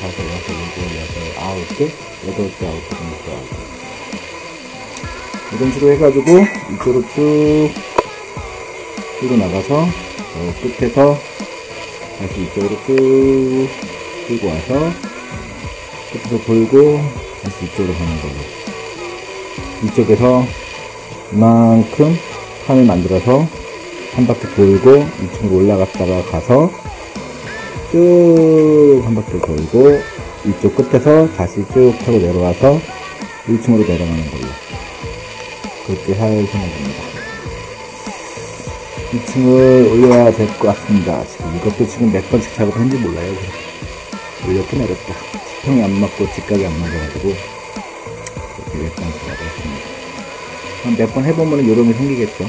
다섯, 여섯, 일곱, 여덟, 아홉 개? 여덟 개, 아홉 개 정도 들어가고. 이런 식으로 해가지고, 이쪽으로 쭉, 끌고 나가서, 저 끝에서, 다시 이쪽으로 쭉, 끌고 와서, 끝에서 돌고, 다시 이쪽으로 가는 걸로. 이쪽에서, 이만큼 판을 만들어서, 한 바퀴 돌고, 2층으로 올라갔다가 가서, 쭉 한 바퀴 돌고 이쪽 끝에서 다시 쭉 타고 내려와서 1층으로 내려가는 걸로. 그렇게 할 생각입니다. 2층을 올려야 될 것 같습니다. 지금 이것도 지금 몇 번씩 작업했는지 몰라요. 올렸고 내렸다. 수평이 안 맞고 직각이 안 맞아가지고 이렇게 몇 번씩 작업했습니다. 몇 번 해보면 요령이 생기겠죠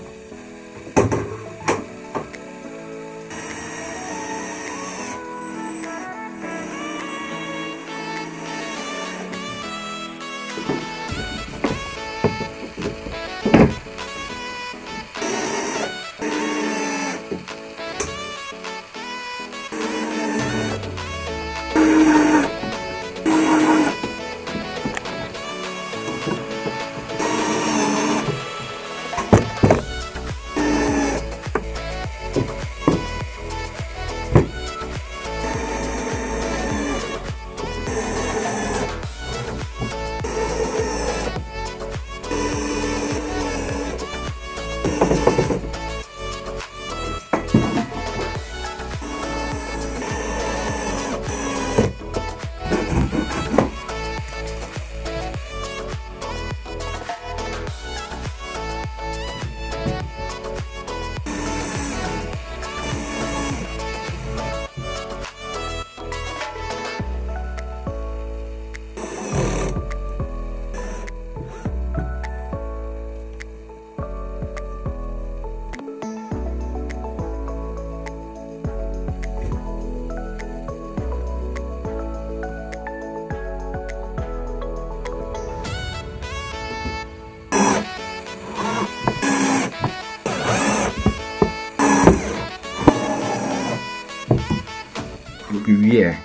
여기 위에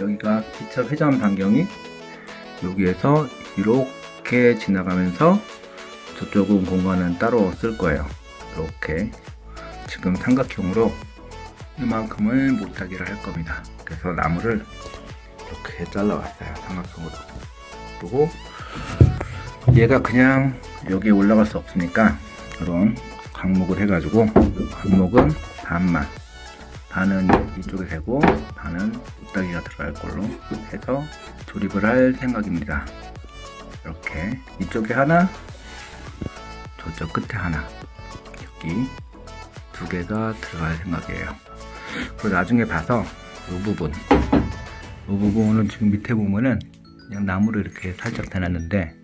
여기가 기차 회전 반경이 여기에서 이렇게 지나가면서 저쪽은 공간은 따로 쓸 거예요. 이렇게 지금 삼각형으로 이만큼을 못하기를 할 겁니다. 그래서 나무를 이렇게 잘라왔어요 삼각형으로. 그리고 얘가 그냥 여기에 올라갈 수 없으니까 이런 강목을 해가지고 강목은 반만 반은 이쪽에 대고 반은 못다기가 들어갈 걸로 해서 조립을 할 생각입니다. 이렇게 이쪽에 하나 저쪽 끝에 하나 여기 두 개가 들어갈 생각이에요. 그리고 나중에 봐서 이 부분 이 부분은 지금 밑에 보면은 그냥 나무를 이렇게 살짝 대놨는데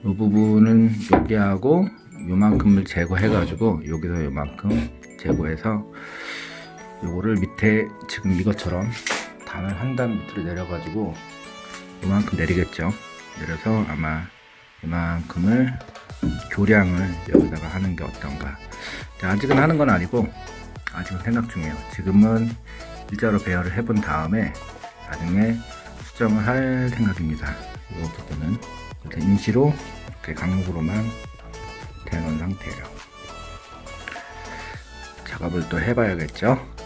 이 부분은 여기하고 요만큼을 제거해 가지고 여기서 요만큼 제거해서 요거를 밑에 지금 이것처럼 단을 한 단 밑으로 내려 가지고 요만큼 내리겠죠. 내려서 아마 이만큼을 교량을 여기다가 하는 게 어떤가. 아직은 하는 건 아니고 아직은 생각 중이에요. 지금은 일자로 배열을 해본 다음에 나중에 수정을 할 생각입니다. 이 부분은 일단 임시로 이렇게 강목으로만 대놓은 상태예요. 작업을 또 해봐야겠죠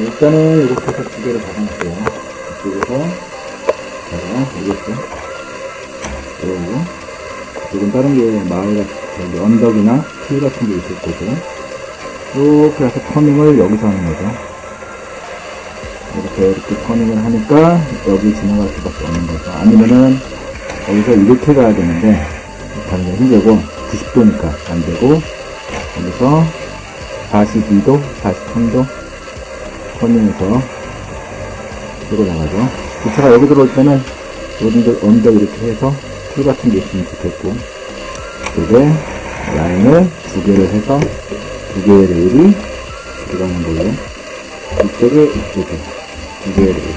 일단은 이렇게 해서 두 개를 박아놓을게요. 이쪽에서, 자가, 알겠죠? 그리고, 이건 다른 게 마을 같은, 저기 언덕이나 풀 같은 게 있을 거고, 이렇게 해서 터닝을 여기서 하는 거죠. 이렇게, 이렇게 터닝을 하니까 여기 지나갈 수밖에 없는 거죠. 아니면은, 여기서 이렇게 가야 되는데, 가는 게 힘들고, 90도니까 안 되고, 여기서 42도, 43도, turning해서 들고 나가죠. 기차가 여기 들어올 때는 언덕, 언덕 이렇게 해서 풀 같은 게 있으면 좋겠고 이쪽에 라인을 두 개를 해서 두 개의 레일이 들어가는 걸로 이쪽에 이쪽에 두 개의 레일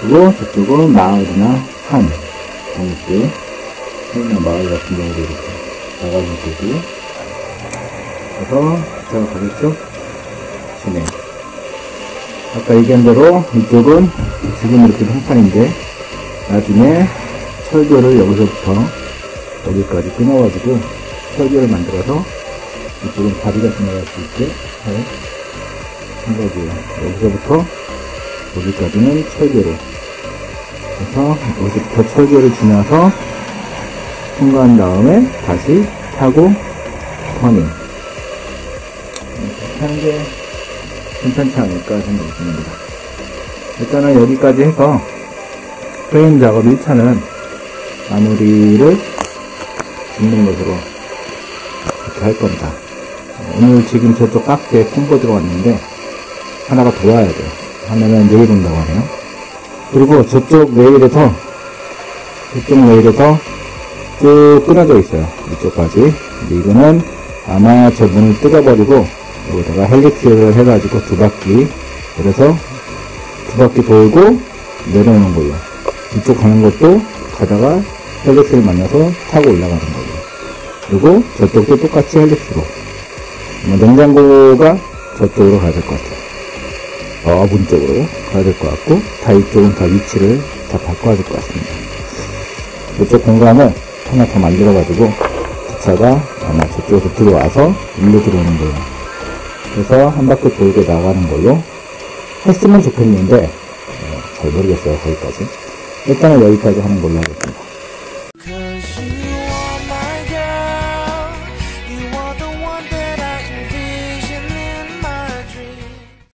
그리고 저쪽은 마을이나 산 동쪽 산이나 마을 같은 경우도 이렇게 나가면 되고 그래서 기차가 가겠죠? 진행 아까 얘기한 대로 이쪽은 지금 이렇게 평판인데 나중에 철교를 여기서부터 여기까지 끊어가지고 철교를 만들어서 이쪽은 다리가 지나갈 수 있게 할 생각이에요. 여기서부터 여기까지는 철교로 그래서 여기서부터 철교를 지나서 통과한 다음에 다시 타고 터닝 이렇게 하는 게 괜찮지 않을까 생각이 듭니다. 일단은 여기까지 해서 프레임 작업 1차는 마무리를 짓는 것으로 이렇게 할 겁니다. 오늘 지금 저쪽 박스에 콤보 들어왔는데 하나가 더 와야 돼요. 하나는 내일 온다고 하네요. 그리고 저쪽 레일에서 이쪽 레일에서 쭉 끊어져 있어요. 이쪽까지. 이거는 아마 저 문을 뜯어버리고 여기다가 헬릭스를 해가지고 두 바퀴. 그래서 두 바퀴 돌고 내려오는 걸로 이쪽 가는 것도 가다가 헬릭스를 만나서 타고 올라가는 걸로 그리고 저쪽도 똑같이 헬릭스로. 아마 냉장고가 저쪽으로 가야 될 것 같아요. 어, 문 쪽으로 가야 될 것 같고 다 이쪽은 다 위치를 다 바꿔야 될 것 같습니다. 이쪽 공간을 하나 더 만들어 가지고 기차가 아마 저쪽에서 들어와서 일로 들어오는 거예요 그래서 한 바퀴 돌고 나가는 걸로 했으면 좋겠는데 어, 잘 모르겠어요 거기까지. 일단은 여기까지 하는 걸로 하겠습니다